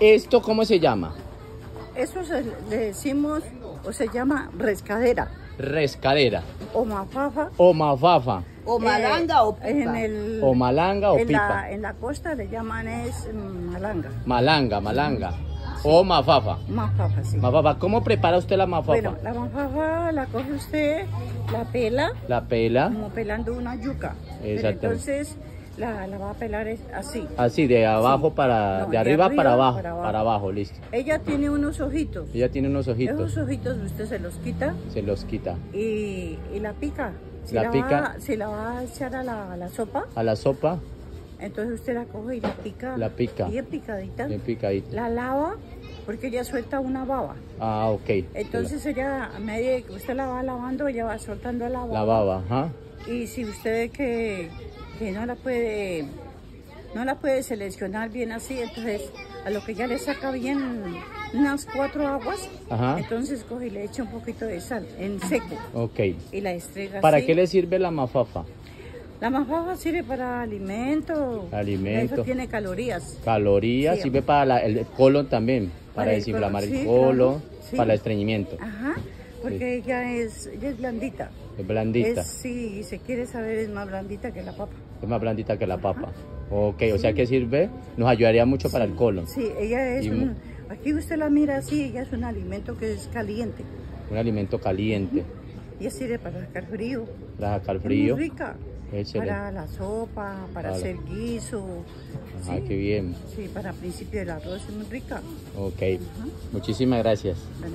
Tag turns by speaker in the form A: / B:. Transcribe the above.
A: ¿Esto cómo se llama?
B: Eso se, le decimos o se llama rescadera
A: Rescadera.
B: o mafafa.
A: O mafafa.
C: O malanga o pipa.
B: En el,
A: O malanga o
B: en
A: pipa.
B: La, en la costa le llaman es mm, malanga.
A: Malanga, malanga. O mafafa.
B: Mafafa, sí.
A: Mafafa, ¿cómo prepara usted la mafafa?
B: Bueno, la mafafa la coge usted, la pela,
A: La pela,
B: como pelando una yuca. Pero
A: Exactamente.
B: entonces la, la va a pelar es así.
A: así, de abajo para,
B: No,
A: de arriba,
B: arriba
A: para abajo,
B: para
A: para
B: abajo.
A: listo.
B: Ella tiene unos ojitos.
A: Ella tiene unos ojitos,
B: Esos ojitos usted se los quita
A: se los quita.
B: y, y la pica. Si
A: La
B: la,
A: pica.
B: Va, si la va a echar a la, a la sopa,
A: A la sopa,
B: entonces usted la coge y la pica.
A: La pica.
B: Bien picadita.
A: bien picadita.
B: La lava porque ella suelta una baba.
A: Ah, ok.
B: Entonces ella, a medida que usted la va lavando, ella va soltando la baba.
A: La baba, ajá.
B: Y si usted ve que, que no la puede no la puede seleccionar bien así, entonces a lo que ya le saca bien unas cuatro aguas,
A: Ajá.
B: entonces coge y le echa un poquito de sal en seco
A: Ok.
B: y la estrega
A: ¿Para
B: así.
A: qué le sirve la mafafa?
B: La mafafa sirve para alimento.
A: Alimento.
B: Eso tiene calorías.
A: Calorías,
B: Sí.
A: sirve para la- el colon también, para
B: Para el
A: desinflamar
B: colon,
A: el colon,
B: sí.
A: para el estreñimiento.
B: Ajá, porque ella es ella es blandita.
A: Es blandita,
B: Es, si se quiere saber, es más blandita que la papa.
A: es más blandita que la papa. Ok, o sea que sirve, nos ayudaría mucho para el colon.
B: Sí, ella es
A: Y
B: un... Aquí usted la mira así, ella es un alimento que es caliente.
A: Un alimento caliente,
B: Ella sirve para sacar frío.
A: para sacar
B: Es
A: frío.
B: muy rica.
A: Excelente.
B: Para la sopa, para
A: Para-
B: hacer guiso.
A: Ajá,
B: sí,
A: qué bien.
B: sí, para principio del arroz es muy rica.
A: Ok, muchísimas gracias.
B: Bueno,